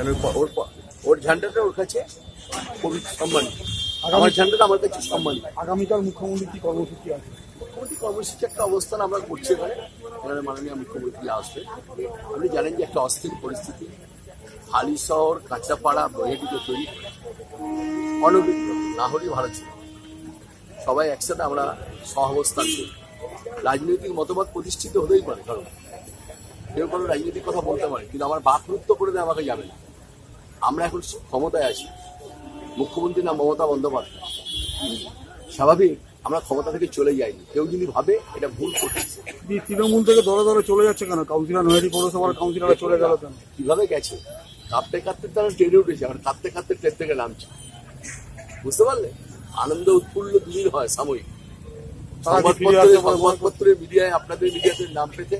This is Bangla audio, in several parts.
কেন ওর ওর ঝান্ডাটা ওর কাছে খুবই সম্মানী। আমার ঝান্ডাটা আমার কাছে সম্মানী। আগামীকাল মুখ্যমন্ত্রী কি কর্মসূচি আছে? মুখ্যমন্ত্রী কর্মসূচি একটা অবস্থান আমরা করছি এখানে। এখানে মাননীয় মুখ্যমন্ত্রী আসবে। আপনি জানেন যে একটা অস্থির পরিস্থিতি। হালি শহর কাঁচাপাড়া বইয়েটিকে তৈরি। অনভিজ্ঞ না হলেই ভালো ছিল সবাই একসাথে আমরা সহাবস্থান করি। রাজনৈতিক মতবাদ প্রতিষ্ঠিত হতেই পারে কারণ কেউ কোনো রাজনৈতিক কথা বলতে পারে কিন্তু আমার বাকরুদ্ধ করে দেয় আমাকে যাবে না। আমরা এখন ক্ষমতায় আছি। মুখ্যমন্ত্রী না মমতা বন্দ্যোপাধ্যায়। স্বাভাবিক আমরা ক্ষমতা থেকে চলে যাইনি। কেউ যদি ভাবে এটা ভুল করছে। তৃণমূল থেকে দলে দলে চলে যাচ্ছে কেন? কাউন্সিলর নৈহাটি পৌরসভার কাউন্সিলররা চলে গেল কেন? কীভাবে গেছে? কাঁপতে কাঁপতে তারা ট্রেনে উঠেছে আর কাঁপতে কাঁপতে ট্রেন থেকে নামছে। বুঝতে পারলে? আনন্দ উৎফুল্ল দুদিন হয় সাময়িক। সংবাদপত্রে মিডিয়ায় আপনাদের মিডিয়াতে নাম পেতে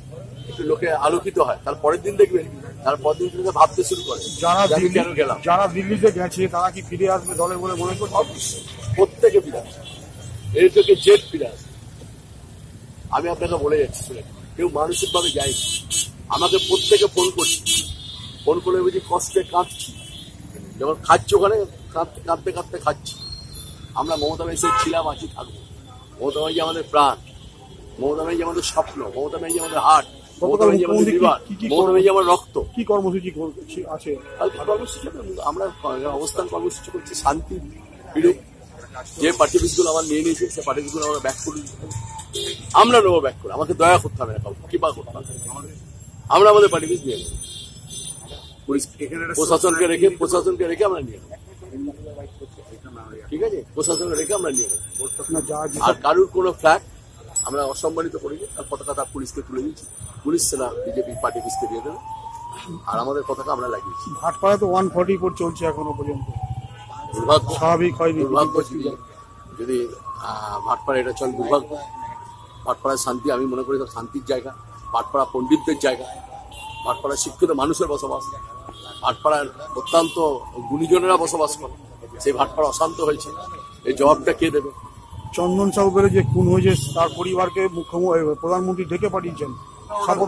একটু লোকে আলোকিত হয়। তার পরের দিন দেখবেন তার ভাবতে শুরু করে। যারা দিল্লি কেন গেলাম? যারা দিল্লিতে গেছে তারা কি ফিরে আসবে দলের বলে মনে করছে অবশ্যই। প্রত্যেকে ফিরে আসবে। এর থেকে জেট ফিরে আসবে। আমি আপনাকে বলে যাচ্ছি কেউ মানসিক ভাবে যায়নি। আমাকে প্রত্যেকে ফোন করছে। ফোন করে বুঝি কষ্টে কাঁদছি। যখন খাচ্ছি ওখানে কাঁদতে কাঁদতে কাঁদতে খাচ্ছি। আমরা মমতা ব্যানার্জি ছিলাম আছি থাকব। মমতা ব্যানার্জি আমাদের প্রাণ। মমতা ব্যানার্জি আমাদের স্বপ্ন। মমতা ব্যানার্জি আমাদের হার্ট আমার রক্ত। কি কর্মসূচি আছে? কর্মসূচি আমরা অবস্থান কর্মসূচি করছি শান্তি ফিরুক যে পার্টিপিসগুলো আমার নিয়ে নিয়েছে সে পার্টিপিসগুলো আমরা ব্যাক করে আমরা নেব ব্যাক করে। আমাকে দয়া করতে হবে না কাউকে কৃপা করতে হবে। আমরা আমাদের পার্টিপিস নিয়ে নেব। প্রশাসনকে রেখে প্রশাসনকে রেখে আমরা নিয়ে নেব। ঠিক আছে? প্রশাসনকে রেখে আমরা নিয়ে নেব। আর কারুর কোনো ফ্ল্যাট আমরা অসম্মানিত করিনি তার পতাকা তার পুলিশকে তুলে দিয়েছি। পুলিশ সেনা বিজেপি পার্টি অফিসকে দিয়ে দেবে। আর আমাদের পতাকা আমরা লাগিয়েছি। ভাটপাড়া তো ওয়ান ফর্টি ফোর চলছে এখনও পর্যন্ত। দুর্ভাগ্য স্বাভাবিক হয়নি দুর্ভাগ্য যদি যদি ভাটপাড়া এটা চল দুর্ভাগ্য। ভাটপাড়ার শান্তি আমি মনে করি এটা শান্তির জায়গা। ভাটপাড়া পণ্ডিতদের জায়গা। ভাটপাড়া শিক্ষিত মানুষের বসবাস। ভাটপাড়ার অত্যন্ত গুণীজনেরা বসবাস করে। সেই ভাটপাড়া অশান্ত হয়েছে। এই জবাবটা কে দেবে? চন্দন সাহুবের যে খুন হয়েছে তার পরিবারকে মুখ্যমন্ত্রী প্রধানমন্ত্রী ডেকে পাঠিয়েছেন।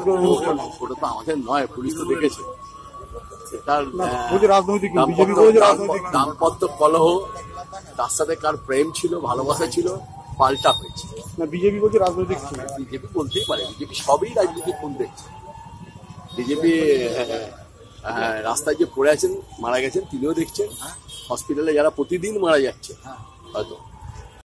গ্রহণ অনুষ্ঠানে ওটা তো আমাদের নয় পুলিশ তো দেখেছে সেটার না রাজনৈতিক বিজেপি রাজনৈতিক দাম্পত্য কলহ তার সাথে কার প্রেম ছিল ভালোবাসা ছিল পাল্টা হয়েছে। না বিজেপি বলছে রাজনৈতিক খুন। বিজেপি বলতেই পারে বিজেপি সবই রাজনীতি কোন দেখছে। বিজেপি রাস্তায় যে পড়ে আছেন মারা গেছেন তিনিও দেখছেন। হসপিটালে যারা প্রতিদিন মারা যাচ্ছে হয়তো।